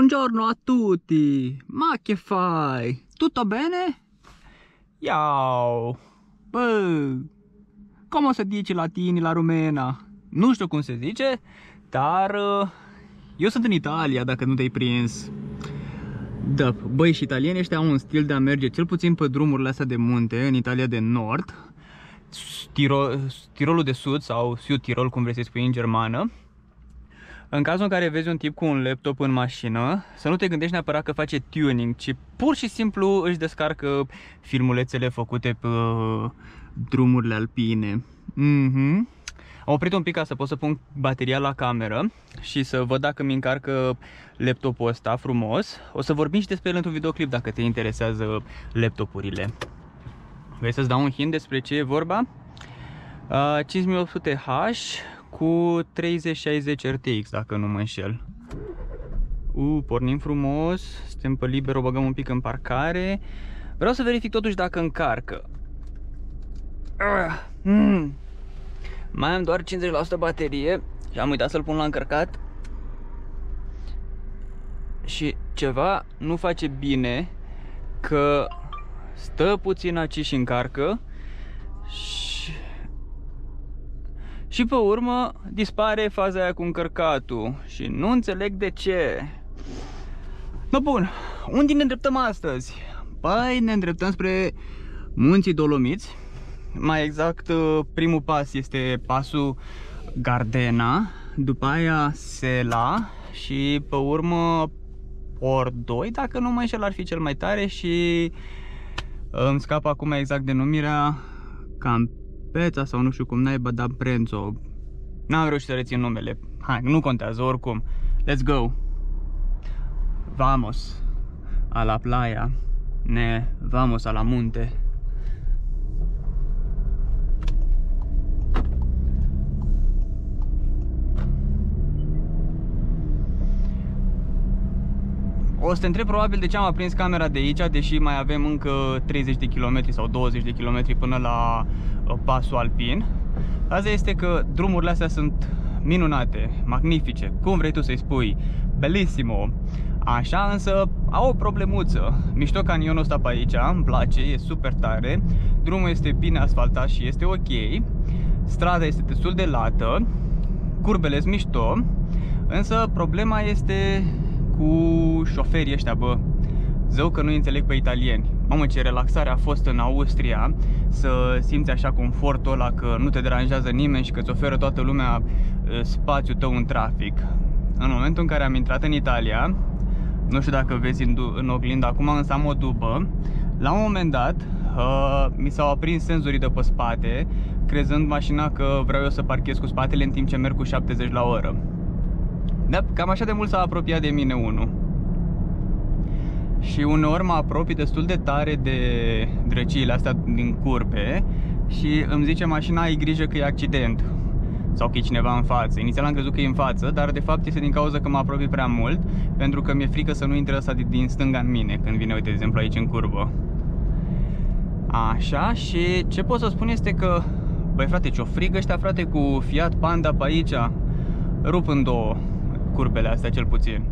Buongiorno a tutti! Ma che fai? Tutto bene? Iau! Bă, cum se dice latini la rumena? Nu știu cum se zice, dar uh, eu sunt în Italia, dacă nu te-ai prins. Da, băi, și italienii ăștia au un stil de a merge, cel puțin pe drumurile astea de munte, în Italia de nord, Tirol, Tirolul de sud sau Sud Tirol, cum vrei să spui în germană, în cazul în care vezi un tip cu un laptop în mașină, să nu te gândești neapărat că face tuning, ci pur și simplu își descarcă filmulețele făcute pe uh, drumurile alpine. Mm -hmm. Am oprit un pic ca să pot să pun bateria la cameră și să văd dacă mi încarcă laptopul ăsta frumos. O să vorbim și despre el într-un videoclip dacă te interesează laptopurile. Vrei să-ți dau un hint despre ce e vorba? Uh, 5800H cu 3060 RTX, dacă nu mă înșel. Uh, pornim frumos, suntem pe liber, o băgăm un pic în parcare. Vreau să verific totuși dacă încarcă. Uh, mm. Mai am doar 50% baterie și am uitat să-l pun la încărcat. Și ceva nu face bine că stă puțin aici și încarcă și, și pe urmă dispare faza aia cu încărcatul și nu înțeleg de ce. No bun, unde ne îndreptăm astăzi? Păi ne îndreptăm spre munții Dolomiți mai exact, uh, primul pas este pasul Gardena, după aia Sela și pe urmă Or 2, dacă nu mă înșel, ar fi cel mai tare și uh, îmi scapă acum exact denumirea Campeța sau nu știu cum naiba, dar Prenzo. N-am reușit să rețin numele. Hai, nu contează, oricum. Let's go! Vamos a la playa. Ne vamos a la munte. O să te întreb probabil de ce am aprins camera de aici, deși mai avem încă 30 de km sau 20 de km până la uh, pasul alpin. Asta este că drumurile astea sunt minunate, magnifice, cum vrei tu să-i spui, bellissimo. Așa, însă au o problemuță. Mișto canionul ăsta pe aici, îmi place, e super tare. Drumul este bine asfaltat și este ok. Strada este destul de lată. Curbele sunt mișto. Însă problema este cu șoferii ăștia, bă. Zău că nu înțeleg pe italieni. Mamă, ce relaxare a fost în Austria să simți așa confortul ăla că nu te deranjează nimeni și că îți oferă toată lumea spațiul tău în trafic. În momentul în care am intrat în Italia, nu știu dacă vezi în, în oglindă acum, însă am o după, la un moment dat uh, mi s-au aprins senzorii de pe spate, crezând mașina că vreau eu să parchez cu spatele în timp ce merg cu 70 la oră. Da, cam așa de mult s-a apropiat de mine unul. Și uneori mă apropii destul de tare de drăciile astea din curbe și îmi zice mașina ai grijă că e accident sau că e cineva în față. Inițial am crezut că e în față, dar de fapt este din cauza că mă apropii prea mult pentru că mi-e frică să nu intre ăsta din stânga în mine când vine, uite, de exemplu, aici în curbă. Așa, și ce pot să spun este că, băi frate, ce-o frigă ăștia, frate, cu Fiat Panda pe aici, rup în două curbele astea cel puțin.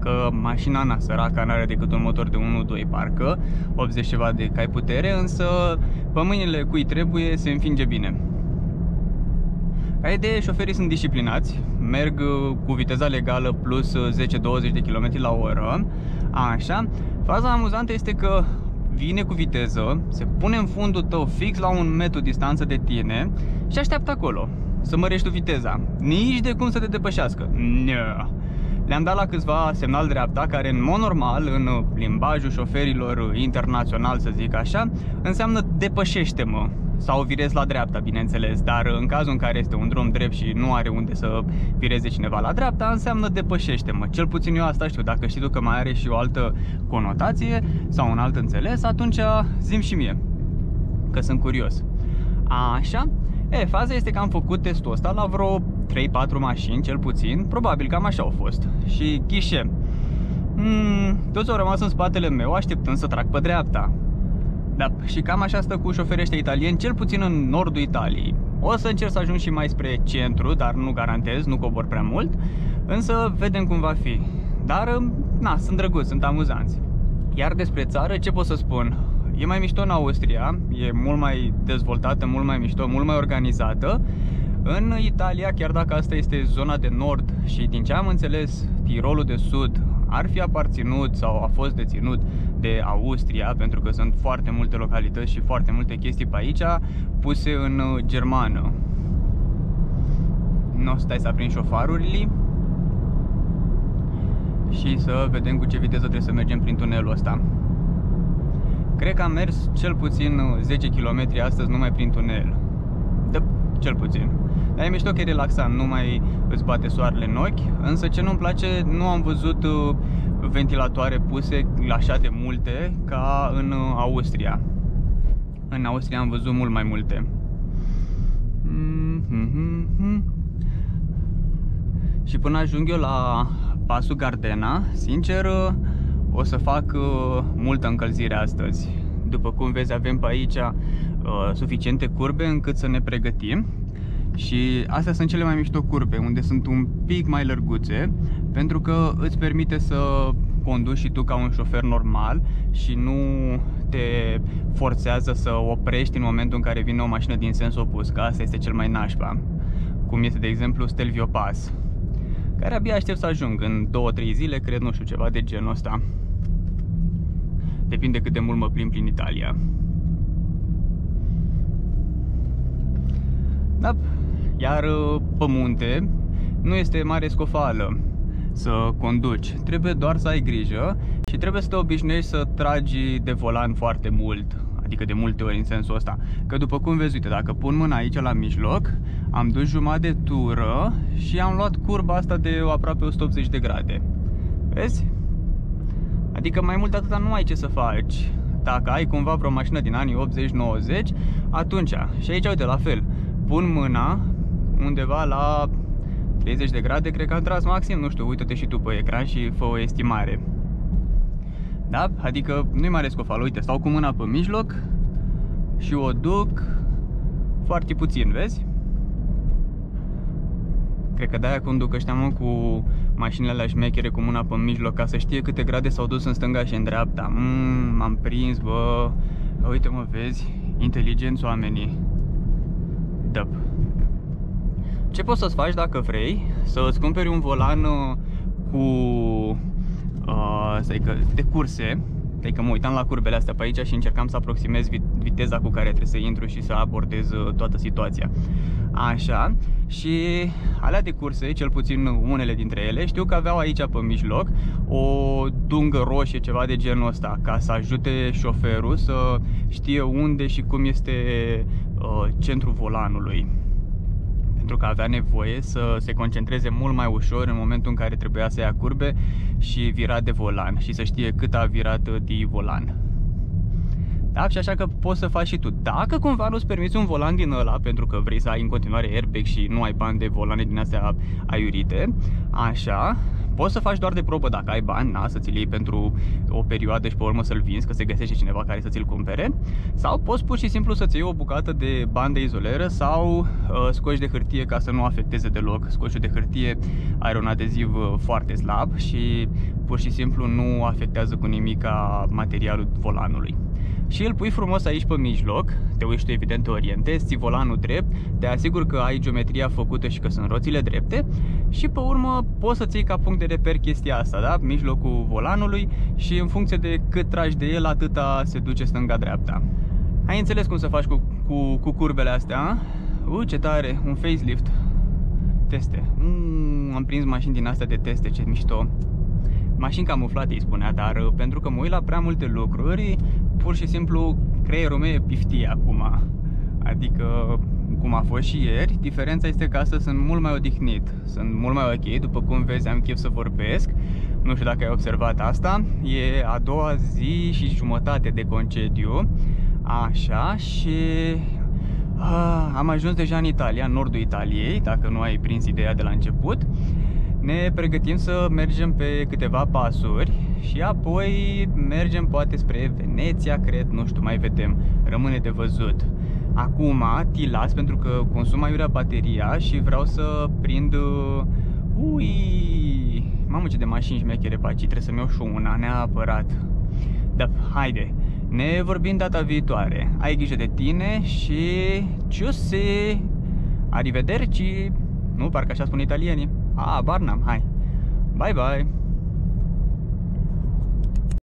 Că mașina na săraca n-are decât un motor de 1-2 parcă 80 ceva de cai putere însă pe mâinile cui trebuie se înfinge bine. Ca idee, șoferii sunt disciplinați, merg cu viteza legală plus 10-20 de km la oră, așa. Faza amuzantă este că vine cu viteză, se pune în fundul tău fix la un metru distanță de tine și așteaptă acolo să mărești tu viteza. Nici de cum să te depășească. No. Le-am dat la câțiva semnal dreapta, care în mod normal, în limbajul șoferilor internațional, să zic așa, înseamnă depășește-mă sau virezi la dreapta, bineînțeles, dar în cazul în care este un drum drept și nu are unde să vireze cineva la dreapta, înseamnă depășește-mă. Cel puțin eu asta știu, dacă știi tu că mai are și o altă conotație sau un alt înțeles, atunci zim și mie, că sunt curios. Așa, E, faza este că am făcut testul ăsta la vreo 3-4 mașini, cel puțin, probabil cam așa au fost. Și ghișe, mm, toți au rămas în spatele meu așteptând să trag pe dreapta. Da, și cam așa stă cu șoferii ăștia italieni, cel puțin în nordul Italiei. O să încerc să ajung și mai spre centru, dar nu garantez, nu cobor prea mult, însă vedem cum va fi. Dar, uh, na, sunt drăguți, sunt amuzanți. Iar despre țară, ce pot să spun? E mai mișto în Austria, e mult mai dezvoltată, mult mai mișto, mult mai organizată. În Italia, chiar dacă asta este zona de nord și din ce am înțeles, Tirolul de sud ar fi aparținut sau a fost deținut de Austria, pentru că sunt foarte multe localități și foarte multe chestii pe aici puse în germană. Nu o stai să aprind șofarurile și să vedem cu ce viteză trebuie să mergem prin tunelul ăsta. Cred că am mers cel puțin 10 km astăzi numai prin tunel. De, cel puțin. Dar e mișto că e relaxant, nu mai îți bate soarele în ochi, însă ce nu-mi place, nu am văzut uh, ventilatoare puse așa de multe ca în uh, Austria. În Austria am văzut mult mai multe. Mm-hmm. Și până ajung eu la pasul Gardena, sincer, uh, o să fac multă încălzire astăzi. După cum vezi, avem pe aici suficiente curbe încât să ne pregătim și astea sunt cele mai mișto curbe, unde sunt un pic mai lărguțe, pentru că îți permite să conduci și tu ca un șofer normal și nu te forțează să oprești în momentul în care vine o mașină din sens opus, că asta este cel mai nașpa. Cum este, de exemplu, Stelvio Pass, care abia aștept să ajung în 2-3 zile, cred, nu știu, ceva de genul ăsta. Depinde cât de mult mă plimb prin Italia. Da, iar uh, pe munte nu este mare scofală să conduci. Trebuie doar să ai grijă și trebuie să te obișnuiești să tragi de volan foarte mult. Adică de multe ori în sensul ăsta. Că după cum vezi, uite, dacă pun mâna aici la mijloc, am dus jumătate de tură și am luat curba asta de aproape 180 de grade. Vezi? Adică mai mult de atâta nu ai ce să faci. Dacă ai cumva vreo mașină din anii 80-90, atunci, și aici uite la fel, pun mâna undeva la 30 de grade, cred că am tras maxim, nu știu, uită-te și tu pe ecran și fă o estimare. Da? Adică nu-i mare scofală, uite, stau cu mâna pe mijloc și o duc foarte puțin, vezi? Cred că de-aia conduc ăștia mă cu mașinile alea șmechere cu mâna pe mijloc ca să știe câte grade s-au dus în stânga și în dreapta. Mmm, m-am prins, bă. Uite mă, vezi? Inteligenți oamenii. Dăp. Ce poți să-ți faci dacă vrei? Să îți cumperi un volan uh, cu uh, că, de curse Adică mă uitam la curbele astea pe aici și încercam să aproximez viteza cu care trebuie să intru și să abordez uh, toată situația. Așa, și alea de curse, cel puțin unele dintre ele, știu că aveau aici pe mijloc o dungă roșie, ceva de genul ăsta, ca să ajute șoferul să știe unde și cum este uh, centrul volanului pentru că avea nevoie să se concentreze mult mai ușor în momentul în care trebuia să ia curbe și vira de volan și să știe cât a virat de volan. Da? Și așa că poți să faci și tu. Dacă cumva nu-ți permiți un volan din ăla, pentru că vrei să ai în continuare airbag și nu ai bani de volane din astea aiurite, așa, Poți să faci doar de probă dacă ai bani, na, să ți-l iei pentru o perioadă și pe urmă să-l vinzi, că se găsește cineva care să ți-l cumpere. Sau poți pur și simplu să-ți iei o bucată de bani de izoleră sau uh, scoci de hârtie ca să nu afecteze deloc. Scociul de hârtie are un adeziv uh, foarte slab și pur și simplu nu afectează cu nimic materialul volanului și îl pui frumos aici pe mijloc, te uiți tu evident te orientezi, ții volanul drept, te asiguri că ai geometria făcută și că sunt roțile drepte și pe urmă poți să-ți iei ca punct de reper chestia asta, da? Mijlocul volanului și în funcție de cât tragi de el, atâta se duce stânga-dreapta. Ai înțeles cum să faci cu, cu, cu curbele astea, Uh, ce tare, un facelift. Teste. Mm, am prins mașini din astea de teste, ce mișto mașini camuflate îi spunea, dar uh, pentru că mă uit la prea multe lucruri, pur și simplu creierul meu e piftie acum. Adică, cum a fost și ieri, diferența este că astăzi sunt mult mai odihnit, sunt mult mai ok, după cum vezi am chef să vorbesc, nu știu dacă ai observat asta, e a doua zi și jumătate de concediu, așa, și uh, am ajuns deja în Italia, în nordul Italiei, dacă nu ai prins ideea de la început, ne pregătim să mergem pe câteva pasuri și apoi mergem poate spre Veneția, cred, nu știu, mai vedem, rămâne de văzut. Acum ti las pentru că consum aiurea bateria și vreau să prind ui, Mamă ce de mașini șmechere pe aici, trebuie să-mi iau și una, neapărat. Dar haide, ne vorbim data viitoare. Ai grijă de tine și ciusi! Arrivederci! Nu, parcă așa spun italienii. Ah, Barnum, hai! Bye bye!